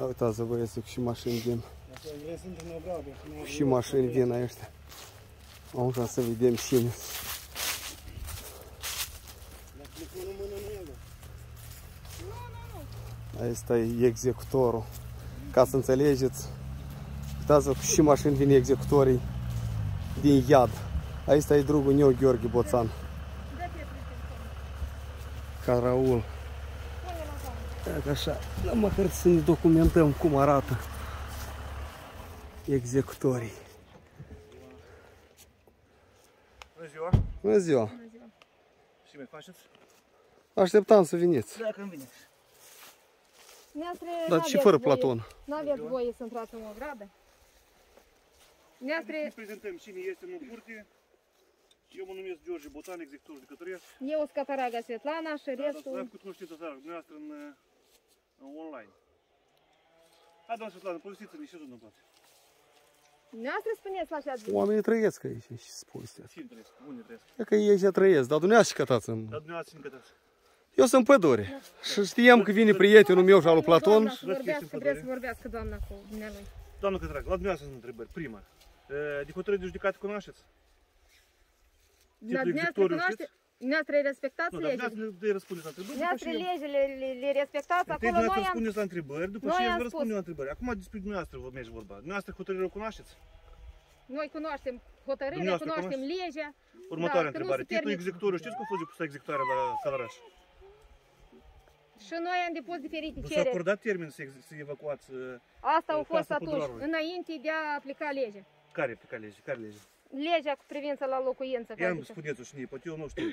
Uitați-vă băieții, și mașini vin. Vrei sunt în ogradă. Și mașini vin ăștia. Am vrea să vedem cine. Dar telefonul în mână nu e, bă. Asta e executorul. Ca să înțelegeți, uitați-vă și mașini vin executorii din iad. Aici e drugul meu, Gheorghe Boțan. Caraul. Dacă așa, dar măcar să ne documentăm cum arată executorii. Bună ziua. Bună ziua! Și mai faceți? Așteptam să veniți. Da, când vine. Neastre, Dar și fără Platon. Nu aveți voie să intrați în o gradă? Neastre, Ne prezentăm cine este în curte. Eu mă numesc George Botan, executor de cătărie. eu sunt Cataraga Svetlana și Da, dar restul... am făcut cunoștința asta dumneavoastră în, în online. Hai, doamna Svetlana, povestiți-ne ce s-a întâmplat. Neastre spuneți la așa zi. Oamenii trăiesc aici și povestea. Cine trăiesc? Unde trăiesc? E că ei aici trăiesc, dar dumneavoastră și cătați în... Dar dumneavoastră cine cătați? Eu sunt pădure și știam că vine prietenul meu și al lui Platon. Doamna să Văd că ești vorbească, în trebuie pădure. să vorbească doamna cu dumnealui. Doamna Cătrac, la dumneavoastră sunt întrebări. Prima, e, de hotărâre de judecată cunoașteți? Dar dumneavoastră executorul cunoaște, dumneavoastră îi respectați Nu, dar legile. dumneavoastră de răspundeți la întrebări. după Dumneavoastră și eu. legile le, le respectați, Întâi acolo dumneavoastră noi am... răspundeți la întrebări, după Noi ce eu am vă spus. răspundem la întrebări. Acum despre dumneavoastră vă merge vorba. Dumneavoastră hotărârea o cunoașteți? Noi cunoaștem hotărârea, Dumneavoastră cunoaștem legea. Următoarea Da, că nu întrebare. se Titlul permit. executorului, știți cum a fost depusă executarea la Calaraș? Și noi am depus diferite Nu s-a cereri. acordat termen să, ex- să evacuați uh, Asta a Casa fost atunci, Pădurarului. înainte de a aplica legea. care pe lege? Care lege? Legea cu privință la locuință. Ia care îmi zice. spuneți-o și mie, poate eu nu știu.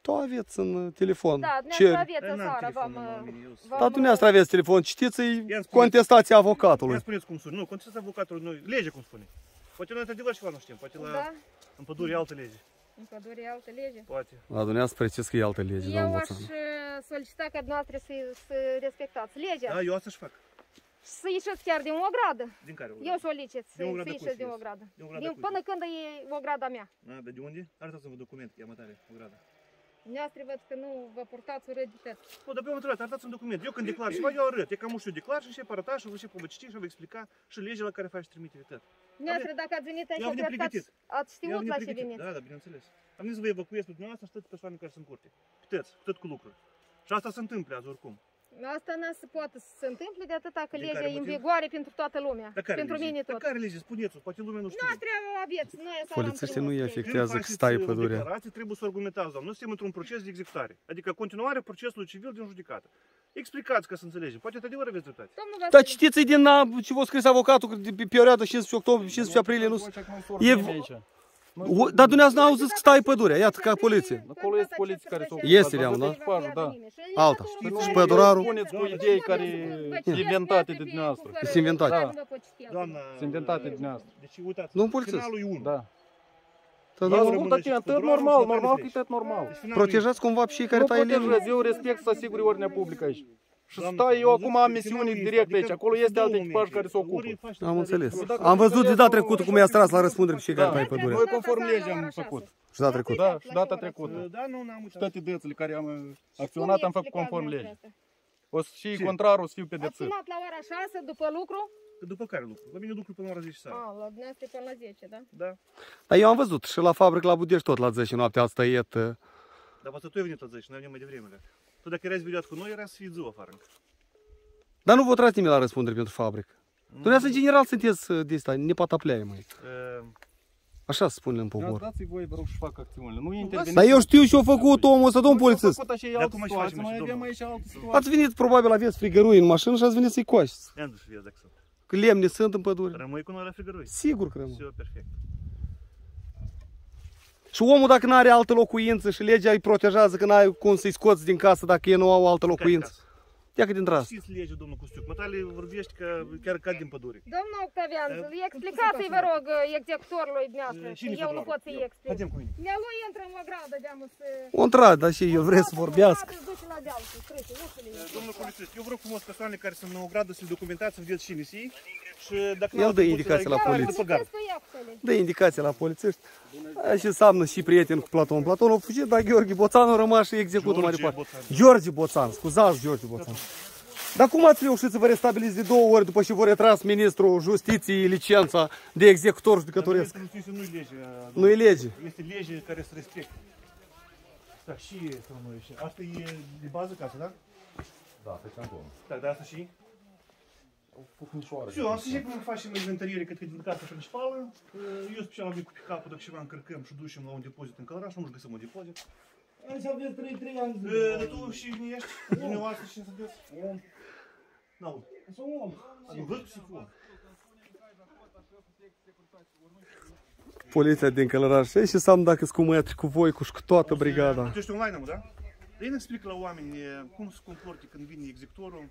Tu aveți în uh, telefon. Da, Ce? dumneavoastră aveți Dar n-am aseară, telefonul v-am... la uh, mine, eu sunt- v-am, Dar dumneavoastră aveți telefon, citiți-i Ia-mi spuneți. contestația Ia avocatului. spuneți cum sună. Nu, contestați avocatul noi. Lege cum spune. Poate noi într-adevăr ceva nu știm. Poate la Da, în pădure e altă lege. în pădure e altă lege. Poate. La dumneavoastră precis că e altă lege, Eu domnul aș Boțan. uh, solicita ca dumneavoastră să, să respectați legea. Da, eu asta și fac. Să ieșiți chiar din o gradă. Din care? Eu solicit să, Din o să gradă ieșiți cui din să o gradă. Din o gradă Din, cui până când e o grada mea. Da, dar de unde? Arătați-mi document, e amătare, o gradă. Dumneavoastră văd că nu vă purtați urât Nu, dar pe un întrebat, arătați-mi document. Eu când declar ceva, eu arăt. E cam și eu declar și încep arăta și vă încep povesti și vă explica și legea la care faci trimitere tot. Dumneavoastră dacă ați venit aici, Eu am venit cred că ați, pregătit. ați Eu știut am la venit ce pregătit. veniți. Da, da, bineînțeles. Am venit să vă evacuez pe dumneavoastră și toate persoanele care sunt în curte. Pe toți, tot cu lucruri. Și asta se întâmplă azi oricum. Asta nu se poate să se întâmple de atâta că Din legea care e în motiv? vigoare pentru toată lumea. Dar care Pentru lege? mine Dar tot. care lege? Spuneți-o, poate lumea nu știe. Noastră o aveți, noi asta Polițiștii am nu frumos. îi afectează. Când Credeți că faceți stai o pădurea. declarație, trebuie să argumentați, doamnă. Noi suntem într-un proces de executare. Adică continuarea procesului civil din judecată. Explicați ca să înțelegem. Poate adevăr aveți dreptate. Domnul Dar Vasile, citiți-i din uh, ce v-a scris avocatul că de pe perioada 15 octombrie, 15 aprilie nu... E... O- Dar dumneavoastră n-au zis că stai pădurea, iată ca poliție. Acolo este poliție care se ocupă. Este reamă, da? Echipajul, da. Alta. Știți, Și pădurarul? Spuneți cu idei care sunt inventate de dumneavoastră. Sunt inventate. Da. Doamna... Sunt inventate de dumneavoastră. Deci uitați, Nu, polițist. finalul e 1. Da. Dar Da, nu- rămâne ascultă și tine, tot pădurarul normal, și normal că toate e tot normal. Deci finalul e Protejați cumva pe cei care Nu tai lemn. protejez, eu respect să asiguri ordinea publică aici. Și Doamne, stai, eu am acum văzut am că misiuni finalul este, directe aici. adică Acolo este două alt echipaj momente. care se ocupă. Ori îi faci Am la înțeles. direcție, Dacă Am văzut de data înțelegeți, trecută cum i-ați tras la răspundere pe cei care Da. tai pădurea. Noi conform legii am făcut. Și data trecută. Da, și data trecută. Da, nu, n-am Și uitat. toate dățile care am uh, acționat am făcut conform legii. O să și Ce? contrarul o să fiu Ați pedepsit. sunat la ora 6 după lucru? Că După care lucru? La mine lucru până la ora 10 seara. Ah, la dumneavoastră până la 10, da? Da. Dar eu am văzut și la fabrică la Budești tot la 10 noaptea ați tăiet. uh, Dar poate tu ai venit la 10, noi venim mai devreme. dacă. Tu dacă erai zbiliat cu noi, era să fii ziua afară încă. Dar nu vă tragi nimeni la răspundere pentru fabrică. Dumneavoastră, în general, sunteți uh, de asta, nepatapleai, măi. Uh, Așa se spune în popor. Dați-i voi, vă rog, și fac acțiunile. Nu interveniți. Dar eu știu ce-a făcut omul ăsta, domn polițist. Făcut așa e Dar altă cum își situație. facem, Mai domnul? avem aici altă situație. Ați venit, probabil, aveți frigărui în mașină și ați venit să-i coaști. Ne-am dus să vezi dacă sunt. Că lemne sunt în pădure. Rămâi cu noi la frigărui. Sigur că rămân. Все, perfect. Și omul dacă nu are altă locuință și legea îi protejează că n-ai cum să-i scoți din casă dacă ei nu au altă locuință. Ia că din tras. Știți lege, domnul Costiuc, mătale vorbești că chiar cad din pădure. Domnul Octavian, Da. explicați-i, vă rog, executorului dumneavoastră. Cine Eu nu pot să-i explic. Haideți cu mine. Nea lui intră în o gradă, deamă să... O întreabă, dar și eu vreau să vorbească. Îți duce la deal, să trece, ușile. Domnul polițist, eu vreau frumos persoanele care sunt în o gradă să le documentați, să vedeți cine sunt și dacă El n-au dă făcut indicații la executare, poliție. după gard. Să ia cu ele. Dă indicație la polițiști. Aia și înseamnă și prieten cu Platon. Platon a fugit, dar Gheorghe Boțan a rămas și execută mai George departe. Boțan. George Boțan, scuzați George Boțan. Dar cum ați reușit să vă restabiliți de două ori după ce vă retras ministrul justiției licența de executor judecătoresc? Nu nu e lege. Nu e lege. Este lege care se respectă. Da, și noi și Asta e de bază casă, da? Da, pe canton. Da, dar asta și? Făcnișoare. Și eu am să zic cum facem inventariere cât că din casa principală. Eu special am venit cu pick-up-ul, dacă ceva încărcăm și ducem la un depozit în Călăraș, nu găsim un depozit. Aici aveți 3-3 ani. E, Dar tu și cine ești? Dumneavoastră și sunteți? Om. N-aud. Sunt om. Nu văd să fiu. Poliția din Călăraș. Și să am dacă sunt cu mătri, cu voi, cu, și cu toată brigada. Tu ești online, mă, da? Dar ne explică la oameni e, cum se comporte când vine executorul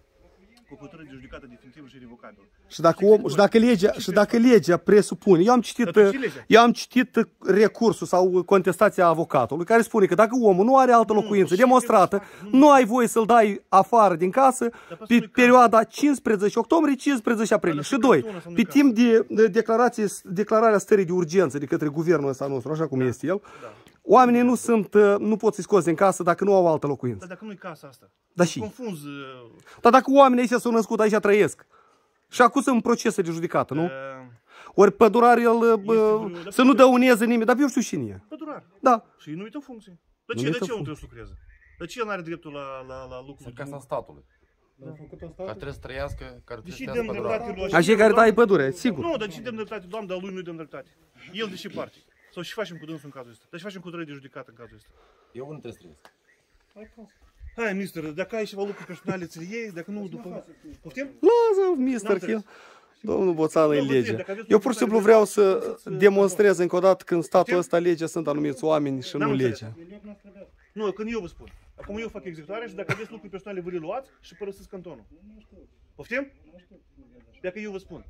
cu hotărâre de judecată definitivă și revocabilă. Și dacă, om, și dacă, legea, și dacă legea presupune, eu am citit, Dar și legea. eu am citit recursul sau contestația avocatului care spune că dacă omul nu are altă locuință și demonstrată, trebuie nu ai voie să-l dai afară din casă Dar pe pe asta nu-i perioada 15 octombrie 15 aprilie. Dar Și pe doi, cantonă sau pe nu-i timp de, de declarație, declararea stării de urgență de către guvernul ăsta nostru, așa cum este el, Da. Oamenii nu sunt, uh, nu pot să-i scoți din casă dacă nu au altă locuință. Dar dacă nu-i casa asta, Da și? confunzi... uh, Dar dacă oamenii ăștia s-au născut, aici trăiesc. Și acuză în procese de judecată, nu? uh, Ori pădurar el bă, vreo- să nu dăuneze nimeni, dar eu știu cine e. Pădurar. Da. Și nu uită funcție. Dar Nu ce, de uită ce nu funcție. trebuie să lucreze? De ce el nu are dreptul la, la, la lucruri? Sunt casa statului. L-am făcut în Care stat. trebuie să trăiască, care trebuie Deși să dăm trăiască dreptate pădurar. lui Așa care dai pădure, sigur. Nu, dar ce dăm dreptate, doamne, dar lui nu dăm dreptate. El de ce parte? Sau ce facem cu dânsul în cazul ăsta? Dar ce facem cu hotărâre de judecată în cazul ăsta? Eu nu trebuie să trăiesc. Hai, mister, dacă ai ceva lucruri personale, ți iei, dacă nu, după... Poftim? Lasă, mister N-am Hill. Domnul Boțană e Nu, vă întreb, legea. dacă aveți Eu pur și simplu vreau să să- demonstrez încă o dată că în statul Știu. ăsta legea sunt anumiți oameni și N-am nu înțeles. legea. Nu, când eu vă spun. Acum eu fac executare și dacă aveți lucruri personale, vă le luați și părăsiți cantonul. Poftim? Dacă eu vă spun.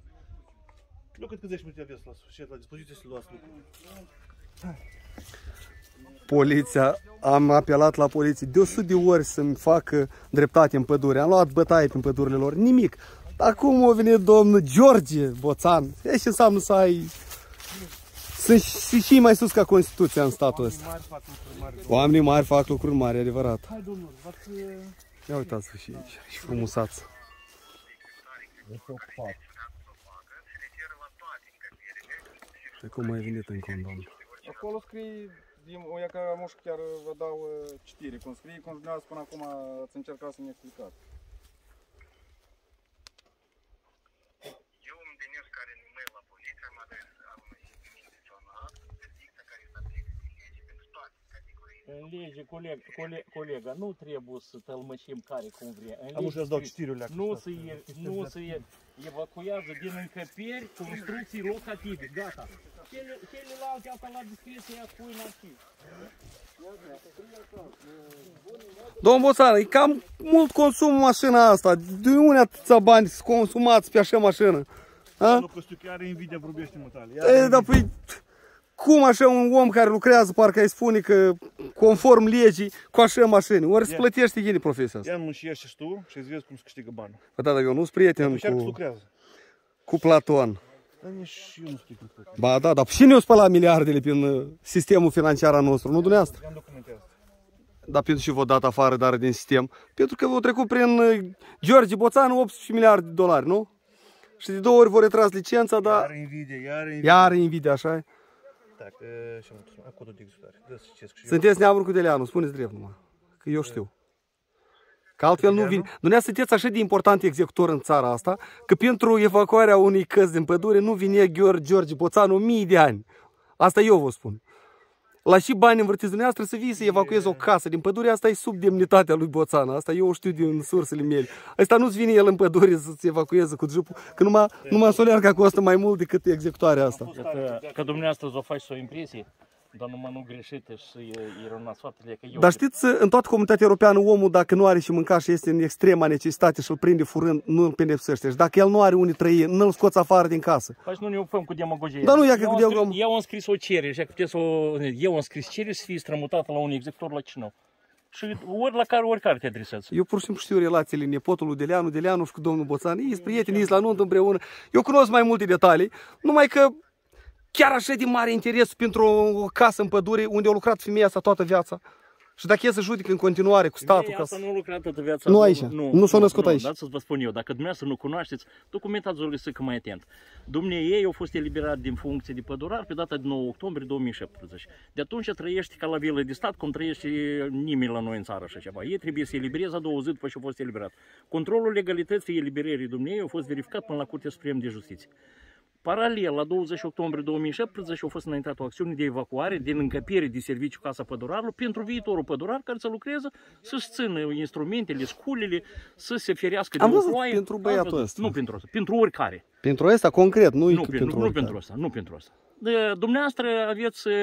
Eu cred că 10 minute aveți la sfârșit la dispoziție să luați lucruri. Poliția, am apelat la poliție de 100 de ori să-mi facă dreptate în pădure. Am luat bătaie prin pădurile lor, nimic. Acum a venit domnul George Boțan. E ce înseamnă să ai... Sunt și, și mai sus ca Constituția în statul ăsta. Mari fac lucruri mari. Oamenii mari fac lucruri mari, e adevărat. Hai, domnul, v-ați... Ia uitați-vă și aici, și frumusați. Și cum ai venit în condom? Acolo scrie, din- o ia că moș chiar vă dau uh, citire, cum scrie, cum dumneavoastră până acum ați încercat să ne explicați. Eu îmi denesc care în e-mail la poliție, am adres am intenționat, verdictă care este aplică din lege pentru toate categoriile. În lege, coleg, coleg, colega, nu trebuie să tălmășim care cum vrea. În Am lege să dau scrie, citirile alea. Nu se, e- nu se e- evacuează din încăperi construcții locative. Gata. Cele, celelalte asta la discreție a cui n-ar Domnul Boțan, e cam mult consum mașina asta. De unde atâția bani consumați pe așa mașină? A? Nu, Costu, chiar are invidia vorbește mă tale. E, dar păi, cum așa un om care lucrează, parcă îi spune că conform legii, cu așa mașini, ori îți Ia. plătește gine profesia asta? Ia munciește și tu și îți vezi cum se câștigă bani. Bă, da, dar eu nu sunt prieten Încearcă să cu, lucrează. cu Platon. Dar nici eu nu știu cum fac. Ba da, dar și ne-au spălat miliardele prin uh, sistemul financiar al nostru, nu dumneavoastră? I-am documentat. Dar pentru și vă dat afară, dar din sistem. Pentru că v-au trecut prin uh, George Boțanu 18 miliarde de dolari, nu? Și de două ori v-au retras licența, dar Iar invidie, iar invidie. iar invidia, așa e? Atac, să citesc și Sunteți neamul cu Deleanu, spuneți drept numai, că eu știu. Că altfel nu vin. Nu ne sunteți așa de important executor în țara asta, că pentru evacuarea unei căzi din pădure nu vine Gheorghe, George Boțanu mii de ani. Asta eu vă spun. La și bani învârtiți dumneavoastră să vii să evacuezi o casă din pădure, asta e sub demnitatea lui Boțan. Asta eu o știu din sursele mele. Asta nu-ți vine el în pădure să-ți evacueze cu jupul, că numai, numai solearca costă mai mult decât executarea asta. Că, că dumneavoastră o faci o impresie, dar numai nu greșite și ironați faptele că eu... Dar știți, în toată comunitatea europeană, omul dacă nu are și mânca și este în extrema necesitate și îl prinde furând, nu îl pedepsește. Și dacă el nu are unde trăi, nu îl scoți afară din casă. Păi nu ne ocupăm cu demagogie. Dar nu ia că eu cu am scris- demagog- Eu am scris o cerere și puteți să o... Eu am scris cerere să fie strămutată la un executor la Cinău. Și ori la care, oricare te adresează. Eu pur și simplu știu relațiile nepotului Deleanu, Deleanu și cu domnul Boțan. Ei sunt prieteni, ei sunt la nuntă împreună. Eu cunosc mai multe detalii, numai că chiar așa de mare interes pentru o casă în pădure unde a lucrat femeia asta toată viața. Și dacă e să judic în continuare cu statul Ei, ca asta să... nu a lucrat toată viața. Nu aici. Nu s-a născut aici. Dați să vă spun eu, dacă dumneavoastră nu cunoașteți, documentați-o să mai atent. Dumnezeu ei au fost eliberat din funcție de pădurar pe data de 9 octombrie 2017. De atunci trăiește ca la vilă de stat, cum trăiește nimeni la noi în țară așa ceva. Ei trebuie să elibereze a două zi după ce au fost eliberat. Controlul legalității eliberării Dumnezeu a fost verificat până la Curtea Supremă de Justiție. Paralel, la 20 octombrie 2017 a fost înaintată o acțiune de evacuare din încăpere de serviciu Casa Pădurarului pentru viitorul pădurar care să lucreze, să-și țină instrumentele, sculele, să se ferească de Am o văzut ploaie. pentru Am băiatul văzut. ăsta. Nu pentru asta, pentru oricare. Pentru ăsta, concret, nu, Nu, pentru, pentru, nu oricare. pentru asta, nu pentru asta. De, dumneavoastră aveți uh,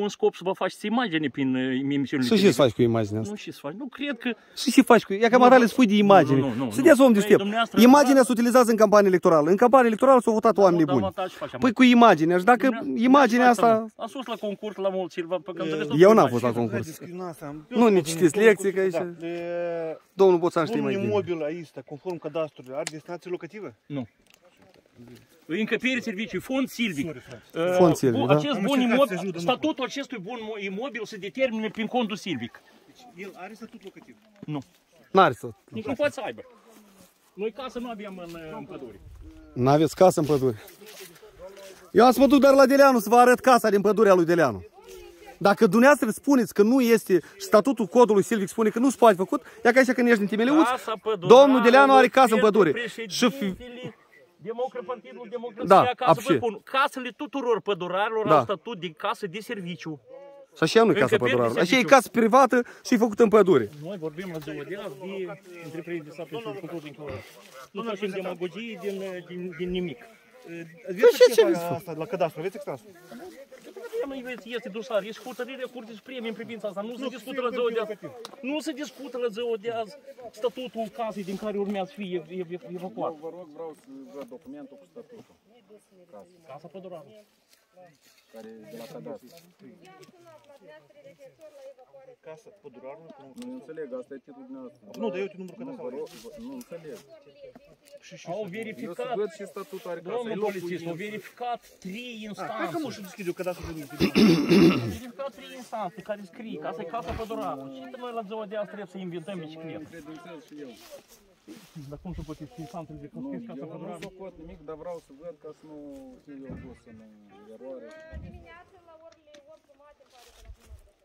un scop să vă faceți imagine prin uh, emisiunile Și ce să televiziune. faci cu imaginea asta? Nu ce să faci, nu cred că Și ce faci cu ea? Ca matale spui de imagine. Nu, nu, nu, Sunteți nu. om Păi, deștept. dumneavoastră- Imaginea se utilizează în campanie electorală. În campanie electorală s-au votat oamenii Da, buni. mă, taci, faci, Păi cu imaginea. Și dacă Dumneavoastră- imaginea dumneavoastră asta... A sus la concurs la mult Silva, pe când înțeles tot Eu cu n-am imagini. fost la Ce concurs. să faceți din asta? Nu, ne citiți lecții, că aici- Da. E, Domnul Boțan știe mai Un bine. imobil aici, conform cadastrului, are destinație locativă? Încăpere serviciu, fond silvic. Uh, Fond silvic, bu- da. Acest Am bun încercat imobil, să ajut, domnul. statutul acestui bun mo- imobil se determină prin condul silvic. El are statut locativ. N-are să... Nici nu poate să aibă. Noi casă nu avem în, în pădure. N-aveți casă în pădure. Eu am să mă duc doar la Deleanu să vă arăt casa din pădurea lui Deleanu. Dacă dumneavoastră spuneți că nu este și statutul codului silvic spune că nu se poate făcut, ia ca așa când ești în Timeleuț, Casa pădurarului domnul Deleanu are casă în pentru pădure. președintele Democrat, Partidul Democrației Da, acasă, vă absolut. spun, casele tuturor pădurarilor Da. au statut de casă de serviciu. Și așa nu e casa Încăperi de pădurarului. Așa e serviciu. casă privată și e făcută în pădure. Noi vorbim la ziua de azi de întreprindere de statul și lucruri din Călăraș. Nu facem demagogie din, din, din nimic. Aveți ce- ce ceva vreți să asta la cadastru, aveți extrasul? Avem, este dosar, este hotărârea Curții Supreme în privința asta. Nu se discută la sigur ziua că de e azi. Nu se discută la ziua de azi statutul casei din care urmează să fie ev- ev- evacuat. Vă rog, vreau să văd documentul cu statutul Casa pădurară. Care e de la cadastru. Casa pădurarului. Nu înțeleg, asta e titlul dumneavoastră. Nu, dar eu te număr Nu, vă cadastrului. rog, vă- nu înțeleg. Și și Au Eu să verificat, văd și statutul are casa. domnul E locul polițist, au din- verificat trei Hai că nu instanțe. și deschide eu cadastrul de mine. Au verificat trei instanțe care scrie că asta e casa pădurară. Și de noi la ziua de azi trebuie să inventăm Nu bicicletă. încredințez și eu. Dar cum să poți fi instanțele de când Nu, scris casa eu nu pădurară? socot nimic, dar vreau să văd ca să nu fiu eu pus în eroare. Dimineața la orele 8 jumate, îmi pare că la prima adresă.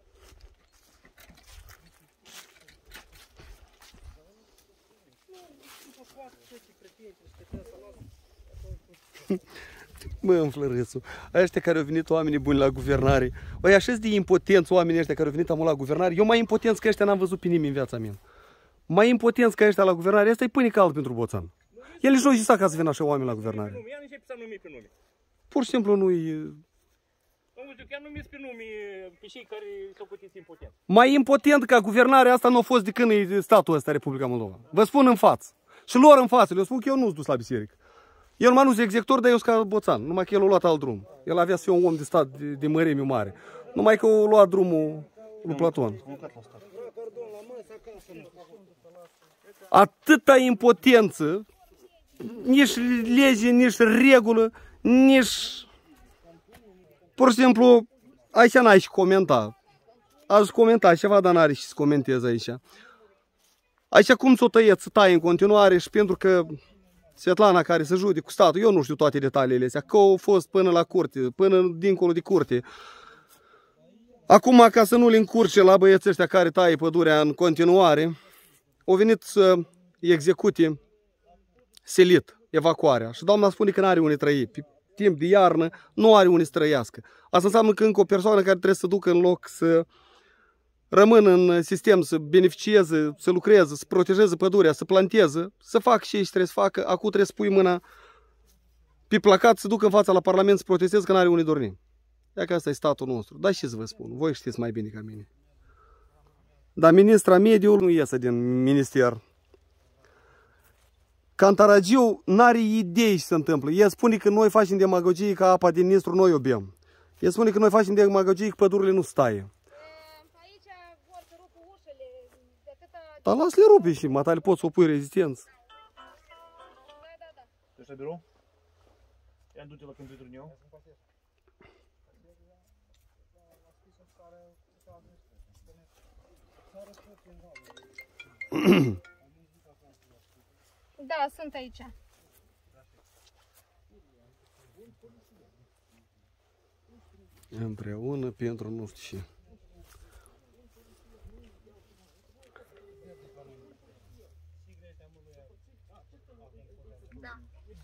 Mă, înflărâțul. Ăștia care au venit oamenii buni la guvernare. Oi așa de impotenți oamenii ăștia care au venit amul la guvernare. Eu mai impotenți că ăștia n-am văzut pe nimeni în viața mea. Mai impotenți ca ăștia la guvernare. Asta e pâine cald pentru Boțan. El nici nu zis ca să vină așa oameni la guvernare. Nume, ia începe să numi pe nume. Pur și simplu nu-i... Auzi, chiar numiți pe nume pe cei care s-au puteți impotenți. Mai impotent ca guvernarea asta nu a fost de când e statul ăsta Republica Moldova. Vă spun în față. Și lor în față. Le spun că eu nu-s dus la biserică. El mai nu sunt executor, dar eu sunt ca Boțan. Numai că el a luat alt drum. El avea să fie un om de stat de, de mărime mare. Numai că a luat drumul lui Platon. Atâta impotență, nici lege, nici regulă, nici... Pur și simplu, aici n-ai și comenta. Aș comenta ceva, dar n-are și să comentez aici. Aici cum s-o tăiet, să taie în continuare și pentru că Svetlana care se jude cu statul, eu nu știu toate detaliile astea, că au fost până la curte, până dincolo de curte. Acum, ca să nu le încurce la băieții ăștia care taie pădurea în continuare, au venit să execute selit, evacuarea. Și doamna spune că nu are unde trăi. Pe timp de iarnă nu are unde să trăiască. Asta înseamnă că încă o persoană care trebuie să ducă în loc să rămână în sistem, să beneficieze, să lucreze, să protejeze pădurea, să planteze, să facă ce trebuie să facă. Acum trebuie să pui mâna pe placat, să ducă în fața la Parlament să protesteze că nu are unde dormi. Ia că asta e statul nostru. Dar ce să vă spun, voi știți mai bine ca mine. Dar ministra mediului nu iese din minister. Cantaragiu n-are idei ce se întâmplă. El spune că noi facem demagogie ca apa din Nistru noi o bem. El spune că noi facem demagogie că pădurile nu staie. Aici vor să rupă ușele, de atâta... Dar las-le rupe și matale poți să o pui rezistență. Da, da, da. Tu ești la birou? Ia du-te la computerul meu. Da, sunt aici. Împreună pentru nu știu ce.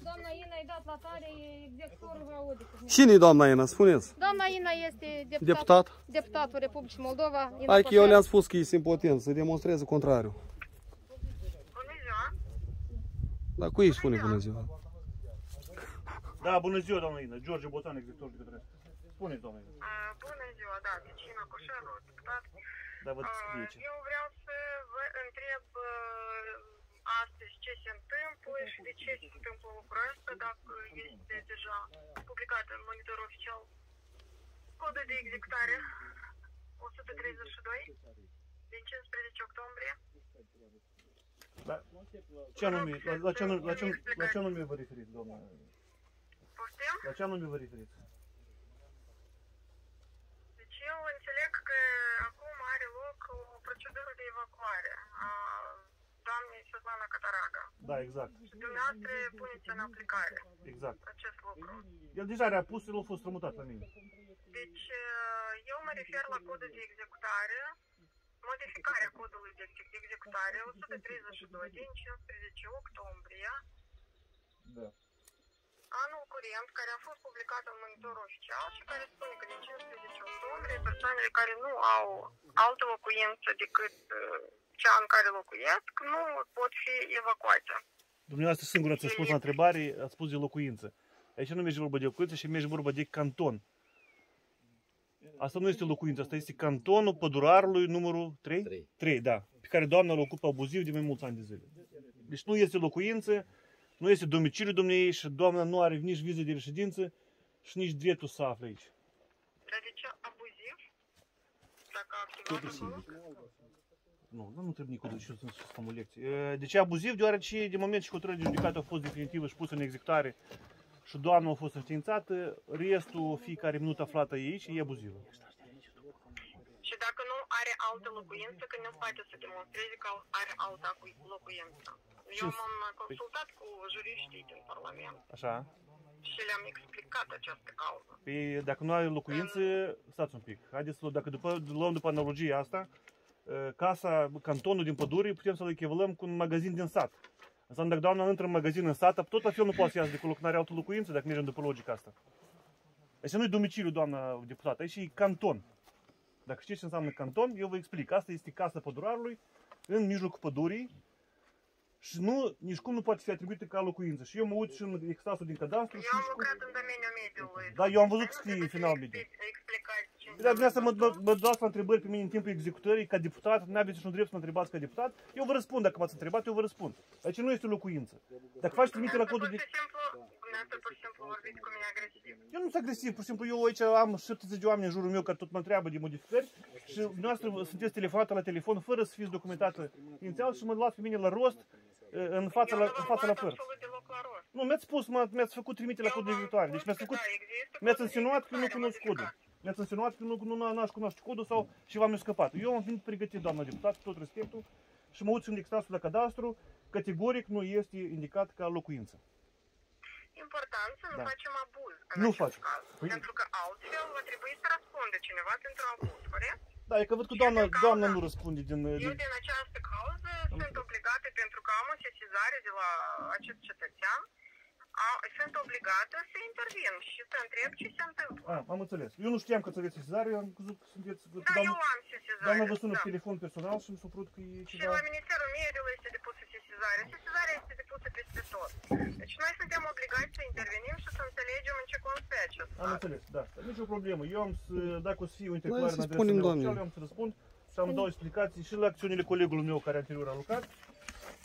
Doamna Ina i dat la tare, executorul vă aude. Cine-i doamna Ina? Spuneți. Doamna Ina este deputat, Deputat? deputatul Republicii Moldova. Ina Hai că eu Coșar. le-am spus că e impotent, să demonstreze contrariul. Bună ziua! Dar cu ei spune bună ziua. Da, bună ziua, doamna Ina. George Botan, executor de către. Spuneți, doamna Ina. Uh, Bună ziua, da, Ticina Coșaru, deputat. Da, vă Uh, scrie ce. Eu vreau să vă întreb uh, astăzi ce se întâmplă și de ce se întâmplă lucrul ăsta, dacă este deja publicat în monitor oficial codul de executare 132 din 15 octombrie. Da. Ce anume, la, la, ce anume, la, ce, la ce anume vă referiți, doamna? Poftim? La ce anume vă referiți? Deci eu înțeleg că acum are loc o procedură de evacuare a doamnei Svetlana Cataraga. Da, exact. Și dumneavoastră puneți în aplicare Exact. acest lucru. El deja le-a pus, el a fost strămutat la mine. Deci uh, eu mă refer la codul de executare, modificarea codului de exe- executare 132 din 15 octombrie, Da. Anul curent, care a fost publicat în monitor oficial și care spune că din 15 octombrie persoanele care nu au altă locuință decât uh, cea în care locuiesc nu pot fi evacuate. Dumneavoastră singur ați răspuns la întrebare, ați spus de locuință. Aici nu merge vorba de locuință, ci merge vorba de canton. Asta nu este locuință, asta este cantonul pădurarului numărul 3? Trei. 3, da. Pe care doamna îl ocupă abuziv de mai mulți ani de zile. Deci nu este locuință, nu este domiciliul domniei și doamna nu are nici viză de reședință și nici dreptul să afle aici. Dar de ce abuziv? Dacă a activat acolo? Nu, nu, nu trebuie nici să, să, să spun o lecție. E, De ce abuziv? Deoarece de moment ce hotărârea de judecată a fost definitivă și pusă în executare și doamna a fost înștiințată, restul fiecare minut aflată aici e abuzivă. Și dacă nu are altă locuință, când nu poate să demonstreze că are altă acu- locuință. Eu Ce- m-am consultat cu juriștii din Parlament Așa? și le-am explicat această cauză. Păi dacă nu ai locuință, stați un pic. Haideți să dacă după, luăm după analogia asta, e, casa, cantonul din pădure, putem să-l echivalăm cu un magazin din sat. Înseamnă dacă doamna intră în magazin în sat, tot la fel nu poate să iasă de acolo, că nu are altă locuință, dacă mergem după logica asta. Aici nu e domiciliu, doamna deputată, aici e canton. Dacă știți ce înseamnă canton, eu vă explic. Asta este casa pădurarului, în mijlocul pădurii, și nu, nici cum nu poate fi atribuită ca locuință. Și eu mă uit și în extrasul din cadastru și Eu am nici cum... lucrat în domeniul mediului. Da, eu am văzut că Nu scrie trebuie să final le mediu. expli- Explicați ce Dar dumneavoastră mă, înseamnă mă, mă dați la întrebări pe mine în timpul executării ca deputat, nu aveți niciun drept să mă întrebați ca deputat, eu vă răspund dacă m-ați întrebat, eu vă răspund. Aici nu este o locuință. Dacă faci trimitere la codul de... Pur și simplu, dumneavoastră pur și simplu vorbiți cu mine agresiv. Eu nu sunt agresiv, pur și simplu eu aici am 70 de oameni în jurul meu care tot mă întreabă de modificări și dumneavoastră sunteți telefonată la telefon fără să fiți documentată inițial și mă luați pe mine la rost eh, în fața Eu la, nu în v-am fața la luat păr. absolut deloc la rost. Nu, mi-ați spus, mă, mi-ați făcut trimitere la Eu codul de v-am viitoare. spus Deci mi-ați că făcut da, există Mi-ați codul de insinuat că nu executare cunosc codul. modificat. Mi-ați insinuat că nu, nu, nu aș cunoaște codul sau ceva mi-a scăpat. Eu am venit pregătit, doamna deputat, cu tot respectul, și mă uit în extrasul la cadastru, categoric nu este indicat ca locuință. Important să nu Da. facem abuz în Nu acest facem. caz. Păi- Pentru că altfel va trebui să răspundă cineva pentru abuz, corect? Da, e că văd că doamna, doamna nu răspunde din... Eu din... din această cauză sunt obligată, pentru că am o sesizare de la acest cetățean, a, sunt obligată să intervin și să întreb ce se întâmplă. A, am înțeles. Eu nu știam că să aveți sesizare, eu am crezut că sunteți... Că Da, doamna, eu am sesizare. doamna vă sună da. pe telefon personal și mi s-a părut că e Și ceva... la Ministerul Mediului este depusă sesizare. Sesizarea este depusă peste tot. Deci noi suntem obligați să intervenim și să înțelegem în ce constă acest Am fapt. înțeles, da. Dar nicio problemă. Eu am să, dacă o să fie o interpelare să în adresa spunem, mea doamne. oficială, eu am să răspund și am dau explicații și la acțiunile colegului meu care anterior a lucrat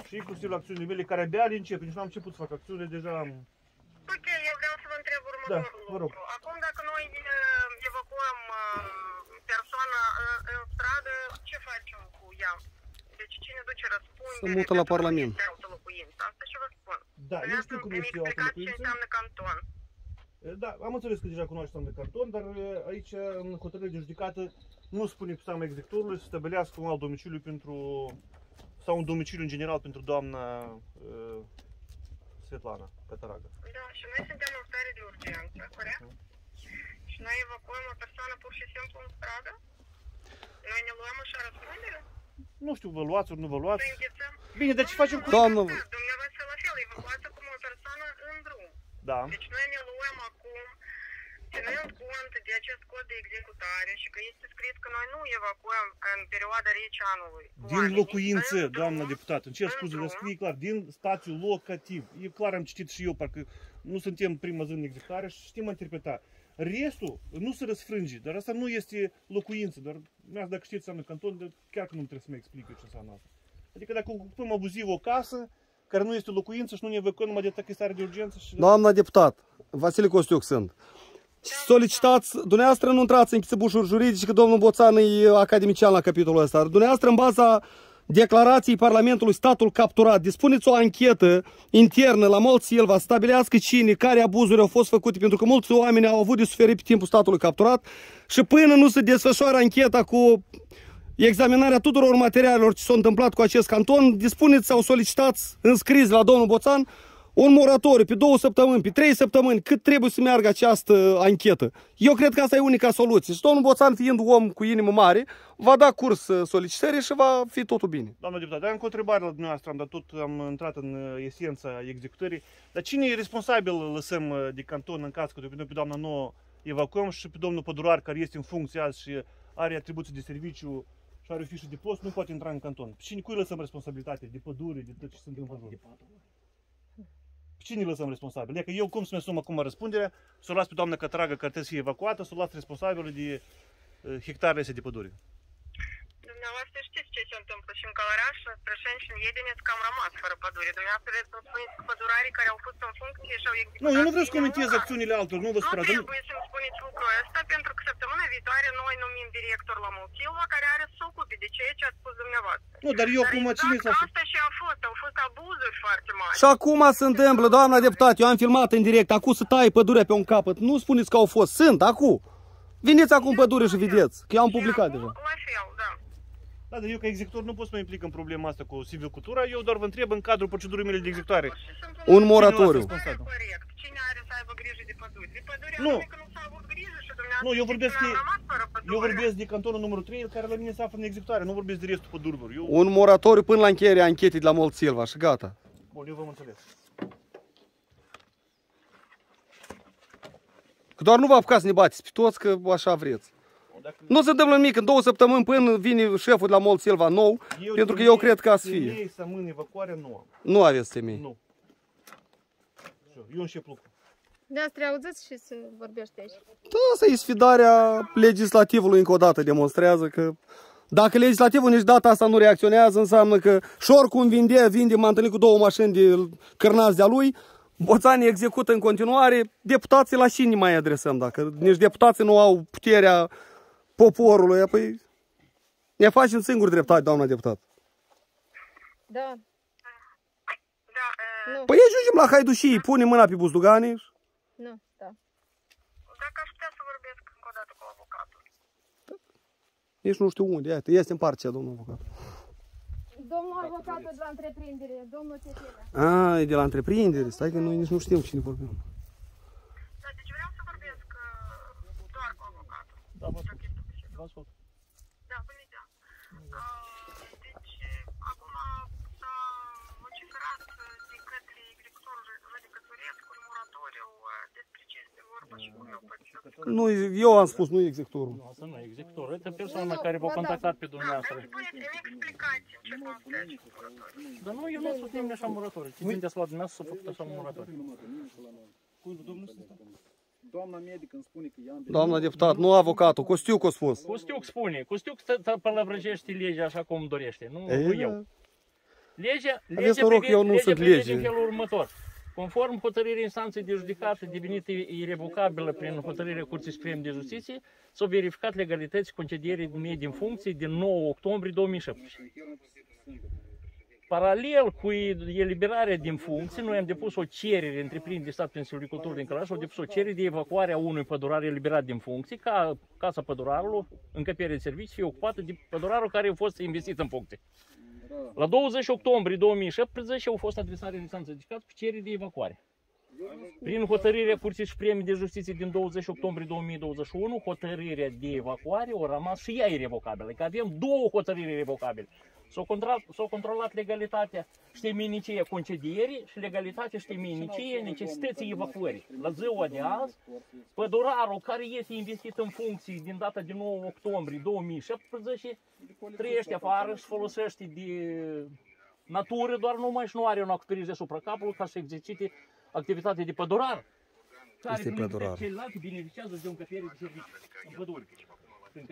și inclusiv la acțiunile mele care abia le încep. Nici nu am început să fac acțiune, deja am... Ok, eu vreau să vă întreb următorul Da, vă rog. lucru. Acum, dacă noi uh, evacuăm uh, persoana uh, în stradă, ce facem cu ea? Deci cine duce răspundere? Se mută la pentru că Parlament. nu este altă locuință? Asta ce vă spun. Da, eu Dumneavoastră știu cum îmi este o altă explicați ce locuință. înseamnă canton. Da, am înțeles că deja cunoaștem de canton, dar e, aici, în hotărâre de judecată, nu spune pe seama executorului să stabilească un alt domiciliu pentru, sau un domiciliu în general pentru doamna uh, Svetlana Cătăragă. Da, și noi suntem în stare de urgență, corect? Și noi evacuăm o persoană pur și simplu în stradă? Noi ne luăm așa răspundere? Nu știu, vă luați ori nu vă luați. Să înghețăm? Bine, dar ce facem cu... Doamnă, Da, dumneavoastră la fel, evacuați acum o persoană în drum. Da. Deci noi ne luăm acum, ținând cont de acest cod de executare și că este scris că noi nu evacuăm în perioada rece anului. Din oamenii locuință, în drum, doamna deputată, îmi cer în scuze, vă drum. scrie clar, din stațiu locativ. E clar, am citit și eu, parcă nu suntem prima zi în executare și știm interpreta. Restul nu se răsfrânge, dar asta nu este locuință, dar dumneavoastră dacă știți înseamnă canton, dar chiar că nu trebuie să mă explic eu ce înseamnă asta. Adică dacă ocupăm abuziv o casă, care nu este locuință și nu ne evacuăm numai de atât că e stare de urgență și... Doamna deputat, Vasile Costiuc sunt. Solicitați, dumneavoastră nu intrați în chițăbușuri juridice, că domnul Boțan e academician la capitolul ăsta. Dumneavoastră, în baza declarației Parlamentului statul capturat, dispuneți o anchetă internă la Mol Silva, să stabilească cine, care abuzuri au fost făcute, pentru că mulți oameni au avut de suferit pe timpul statului capturat și până nu se desfășoară ancheta cu examinarea tuturor materialelor ce s-au întâmplat cu acest canton, dispuneți sau solicitați înscris la domnul Boțan un moratoriu pe două săptămâni, pe trei săptămâni, cât trebuie să meargă această anchetă. Eu cred că asta e unica soluție. Și domnul Boțan, fiind om cu inimă mare, va da curs uh, solicitării și va fi totul bine. Doamna deputat, dar am o întrebare la dumneavoastră, am dat tot, am intrat în uh, esența executării. Dar cine e responsabil, lăsăm uh, de canton în caz că de pe doamna nouă evacuăm și pe domnul pădurar care este în funcție azi și are atribuții de serviciu și are o fișă de post, nu poate intra în canton. Pe Cine, cui lăsăm responsabilitate? De pădure, de tot ce se întâmplă în jur? Pe Cine lăsăm responsabil? Adică eu cum să-mi asum acum răspunderea, să o las pe doamna Cătragă care trebuie să fie evacuată, să o las responsabilă de uh, hectarele astea de pădure. Dumneavoastră știți ce se întâmplă și în Călăraș, Strășeni și în Iedinec, că am rămas fără pădure. Dumneavoastră vreți să-mi spuneți că pădurarii care au fost în funcție și au executat... Nu, eu nu vreau să bine comentez munca. acțiunile altor, nu vă Nu sperați. Nu- trebuie să-mi spuneți lucrul ăsta, pentru că săptămâna viitoare noi numim director la Multilva care are să se ocupe de ceea ce ați spus dumneavoastră. Nu, dar eu Dar acum exact cine s-a asta și a fost, au fost abuzuri foarte mari. Și acum se întâmplă, doamna deputat, eu am filmat în direct, acum să taie pădurea pe un capăt. Nu spuneți că au fost, sunt, acum. Veniți acum în pădure și vedeți, că eu am publicat Și deja. acum, La fel, da. Da, dar eu ca executor nu pot să mă implic în problema asta cu silvicultura, eu doar vă întreb în cadrul procedurii mele de executare. Pur și simplu Un nu- moratoriu. Cine Nu e corect. Cine are să aibă grijă de păduri? De pădure Nu. anume că nu s-a avut grijă și dumneavoastră Nu, eu știți vorbesc că ne-am de- rămas fără pădure. Eu vorbesc de cantonul numărul 3, care la mine se află în executare, nu vorbesc de restul pădurilor. Eu... Un moratoriu până la încheierea anchetei de la Mol Silva și gata. Bun, eu v-am înțeles. Că doar nu vă apucați să ne bateți pe toți, că așa vreți. Dacă... Nu se întâmplă nimic, în două săptămâni până vine șeful de la Mol Silva nou, pentru că eu cred că ați fi. Ei să amân evacuarea, nu am. Nu aveți temei. Nu. Știu, Eu încep lucru. De asta auziți și să vorbește aici. Da, asta e sfidarea legislativului încă o dată demonstrează că dacă legislativul nici data asta nu reacționează, înseamnă că și oricum vinde, vinde, m-am întâlnit cu două mașini de cărnați de-a lui, Boțanii execută în continuare, deputații la cine mai adresăm, dacă nici deputații nu au puterea poporului, apoi ne facem singuri dreptate, doamna deputat. Da. Da, e, Nu. Păi ajungem la haidușii, pune mâna pe buzdugane și Nu, da. dacă aș putea să vorbesc încă o dată cu avocatul. nici nu știu unde, iată, este în partea domnul avocat. Domnul avocat de la întreprindere, domnul Cetela. A, e de la întreprindere, stai că noi nici nu știm cine vorbim. Da, deci vreau să vorbesc uh, doar cu avocatul. Da, vă Într-o chestie cu și- vă ascult. Da, bună ziua. Uh, Deci, acum s-a vociferat uh, de către executorul judecătoresc un moratoriu uh, despre ce este vorba și cum eu pot să... Nu, eu am spus, nu executorul. Nu, asta nu e executor. Este persoana Nu, care v-a ba da. contactat pe Da, dumneavoastră. dar spuneți-mi explicați în ce constă acest moratoriu. Dar nu, eu nu susțin așa moratoriu. Țineți la dumneavoastră să făcut așa moratoriu. Doamna medic îmi spune că i-am Doamna deputat, nu avocatul, Costiuc a spus. Costiuc spune, Costiuc stă- stă- pălăvrăgește legea așa cum dorește, nu, nu eu. Legea, legea, noroc, prevede, eu nu legea sunt prevede lege. în felul următor. Conform hotărârii instanței de judecată devenită irevocabilă prin hotărârea Curții Supreme de Justiție, s-au verificat legalități concedierii mei din funcție din 9 octombrie 2017. Paralel cu eliberarea din funcție, noi am depus o cerere întreprindere de stat pentru silvicultură din Călăraș, au depus o cerere de evacuare a unui pădurar eliberat din funcție, ca casa pădurarului, încăpere de servicii, să fie ocupată de pădurarul care a fost investit în funcție. La 20 octombrie 2017 au fost adresate în instanță de judicat cu cerere de evacuare. Prin hotărârea Curții Supreme de Justiție din 20 octombrie 2021, hotărârea de evacuare a rămas și ea irrevocabilă, că avem două hotărâri irrevocabile. S-a controlat, s-a controlat legalitatea și șteminicie concedierii și legalitatea și șteminicie necesității evacuării. La ziua de azi, pădurarul care este investit în funcții din data de 9 octombrie 2017 trăiește afară și folosește de natură, doar numai și nu are un acoperiș deasupra capului ca să exercite activitate de pădurar. Care Este prin pădurar. Celelalte beneficiază de un încăpere de serviciu în pădure.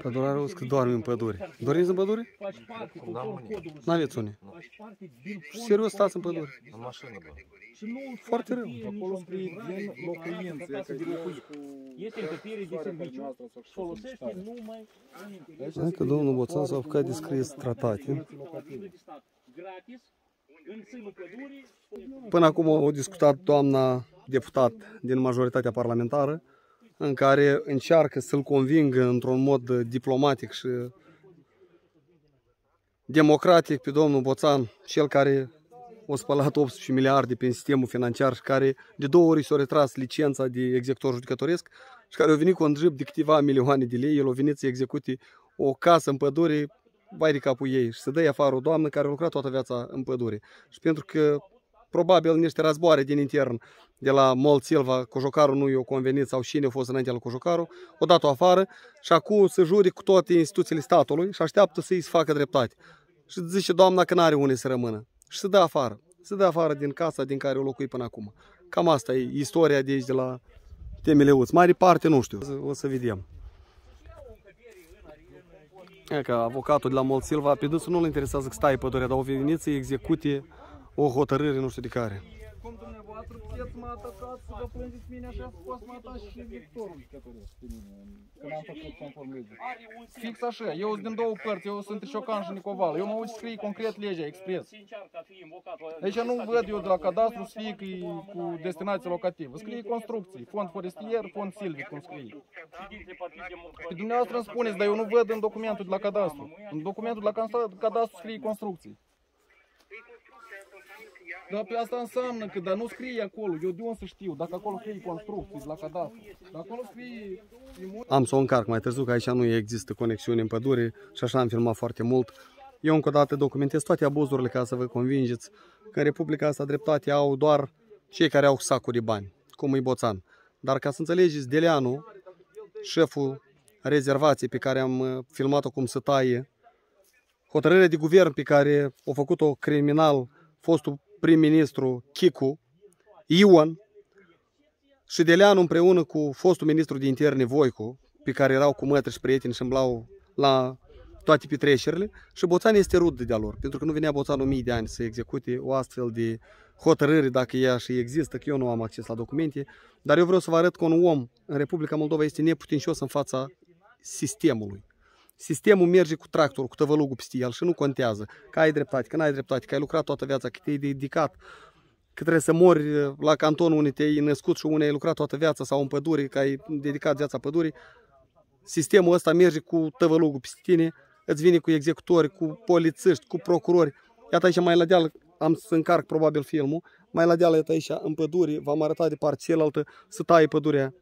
Pădurarul că doarme în pădure. Dormiți în pădure? Faci parte, conform codului. N-aveți unii. Faci parte din fond Serios stați în pădure. În mașină, bă. Și nu Foarte rău. fie Acolo nicio scrie împrejurare, din nicio locuințe, casă de că locuit. cu Este încăpere de soarea serviciu. noastră sau Se folosește numai în interior. Hai că domnul Boțan s-a apucat de scris tratate. de stat. Gratis, în sânul pădurii, Până acum au discutat doamna deputat din majoritatea parlamentară, în care încearcă să-l convingă într-un mod diplomatic și democratic pe domnul Boțan, cel care o spălat 18 miliarde prin sistemul financiar și care de două ori s-a retras licența de executor judecătoresc și care a venit cu un drip de câteva milioane de lei, el a venit să execute o casă în pădure, vai de capul ei și să dă afară o doamnă care a lucrat toată viața în pădure. Și pentru că probabil niște războare din intern de la Mol Silva, Cojocarul nu i-a convenit sau cine a fost înainte la Cojocarul, o dat-o afară și acum se juric cu toate instituțiile statului și așteaptă să-i se facă dreptate. Și zice doamna că n-are unde să rămână. Și se dă afară. Se dă afară din casa din care o locui până acum. Cam asta e istoria de aici, de la Temeleuț. Mare parte nu știu. O să vedem. E că avocatul de la Mol Silva, pe dânsul nu-l interesează că stai pădurea, dar o venit să execute o hotărâre nu știu de care. Cum dumneavoastră puteți să mă atacați, să vă plângeți mine așa, să poți să mă ataci și victorul jucătoresc pe mine, când am făcut conform legii. Fix așa, eu sunt din două părți, eu sunt Șocan și Nicoval. Eu mă uit să scrie concret legea, expres. se încearcă a fi invocat. Deci nu văd eu de la cadastru să fie că e cu destinație locativă. Scrie construcții, fond forestier, fond silvic, cum scrie. Și dintre partide Pe dumneavoastră îmi spuneți, dar eu nu văd în documentul de la cadastru. În documentul de la cansta- cadastru scrie construcții. Dar pe asta înseamnă că, dar nu scrie acolo, eu de unde să știu, dacă acolo scrie construcții de la cadastru. Dar acolo scrie... Am să o încarc mai târziu, că aici nu există conexiune în pădure și așa am filmat foarte mult. Eu încă o dată documentez toate abuzurile ca să vă convingeți că în Republica asta dreptate au doar cei care au sacuri de bani, cum e Boțan. Dar ca să înțelegeți, Deleanu, șeful rezervației pe care am uh, filmat-o cum să taie, hotărârea de guvern pe care a făcut-o criminal fostul prim-ministru Chicu, Ion, și Deleanu împreună cu fostul ministru de interne Voicu, pe care erau cu mătri și prieteni și îmblau la toate petrecerile, și Boțan este rud de-a lor, pentru că nu venea Boțanul mii de ani să execute o astfel de hotărâre, dacă ea și există, că eu nu am acces la documente, dar eu vreau să vă arăt că un om în Republica Moldova este neputincios în fața sistemului. Sistemul merge cu tractorul, cu tăvălugul peste el și nu contează că ai dreptate, că n-ai dreptate, că ai lucrat toată viața, că te-ai dedicat, că trebuie să mori la cantonul unde te-ai născut și unde ai lucrat toată viața sau în pădure, că ai dedicat viața pădurii. Sistemul ăsta merge cu tăvălugul peste tine, îți vine cu executori, cu polițiști, cu procurori. Iată aici mai la deal, am să încarc probabil filmul, mai la deal, iată aici în pădure, v-am arătat de partea cealaltă, să taie pădurea.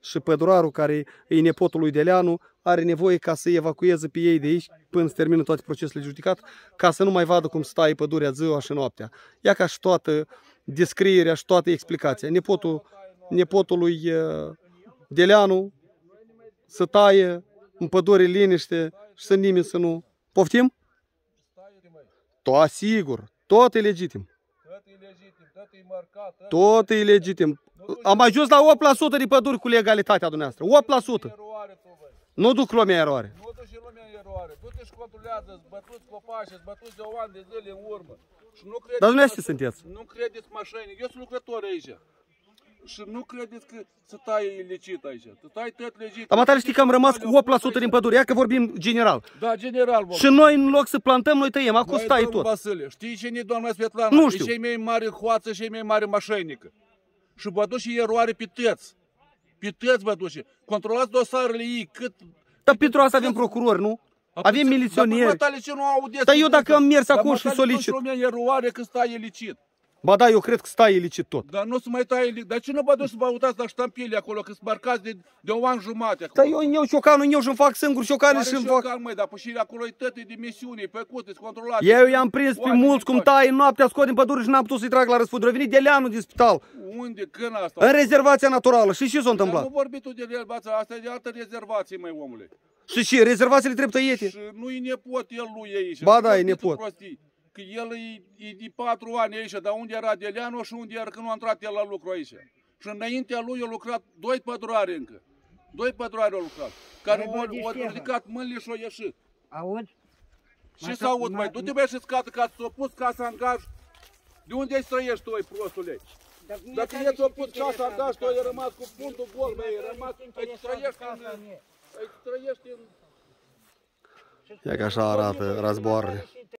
Și pădurarul care e nepotul lui Deleanu are nevoie ca să evacueze pe ei de aici până se termină toate procesele de judicat, ca să nu mai vadă cum stai pădurea ziua și noaptea. Ia ca și toată descrierea și toată explicația. Nepotul, nepotul lui uh, Deleanu să taie în pădure liniște și să nimeni să nu... Poftim? To, sigur. Tot e legitim. Tot e legitim. Am ajuns la 8% de păduri cu legalitatea dumneavoastră. 8%. Nu duc lumea în eroare. Nu duci lumea în eroare. Du-te și controlează, zbătuți copaci, zbătuți de o an de zile în urmă. Și nu credeți, Dar dumneavoastră sunteți. nu credeți mașini. Eu sunt lucrător aici. Și nu credeți că se taie ilicit aici. Se taie tot legit. Dar matale știi că am rămas cu 8% din pădure, ia că vorbim general. Da, general, bă. Și noi în loc să plantăm, noi tăiem, acum Băi, stai domnul tot. Vasile, știi ce e doamna Svetlana? Nu E știu. cei mai mare hoață, cei mai mare mașinică. Și bă duși eroare pe tăți. Pe tăți, bă duși. Controlați dosarele ei, cât... Dar pentru asta avem procurori, nu? Avem miliționieri. Dar matale ce nu au audiat. Dar eu dacă am mers acolo și solicit- Dar eroare că stai ilicit. Ba da, eu cred că stai ilicit tot. Dar nu se mai taie ilicit. Dar cine bă duși să vă uitați la ștampile acolo, că sunt marcați de, de un an jumate acolo? Dar eu iau ciocanul, eu și-mi fac singur ciocanul și-mi fac... Calm, măi, dar pe și acolo e tăte de misiune, pe cute, controlate. Eu i-am prins pe Oameni mulți cum faci. taie noaptea, scot din pădure și n-am putut să-i trag la răspundere. A venit Deleanu din spital, Unde? Când asta? în rezervația naturală. Și ce s-a Dar întâmplat? nu vorbi tu de rezervația, asta e de altă rezervație, mai omule. Și ce, rezervațiile trebuie tăiete? Și nu e nepot el lui aici. Ba Nu da, e vorbi tu nepot. Prostii. Că el e, e de patru ani aici, dar unde era Deleanu și unde era când nu a intrat el la lucru aici. Și înaintea lui au lucrat doi pădurari încă. Doi pădurari au lucrat. Care Mai au, bă, de au Ștefan. ridicat mâinile și au ieșit. Auzi? Și Mai să ca- aud, mai- mai, du-te băi și scată ca să o pus ca să angaj. De unde ai trăiești tu, ai prostule? Dacă e ți-o pus ca să angaj, tu ai rămas cu puntul gol, băi, ai rămas, ai trăiești în, ai trăiești în Ia că așa arată războarele.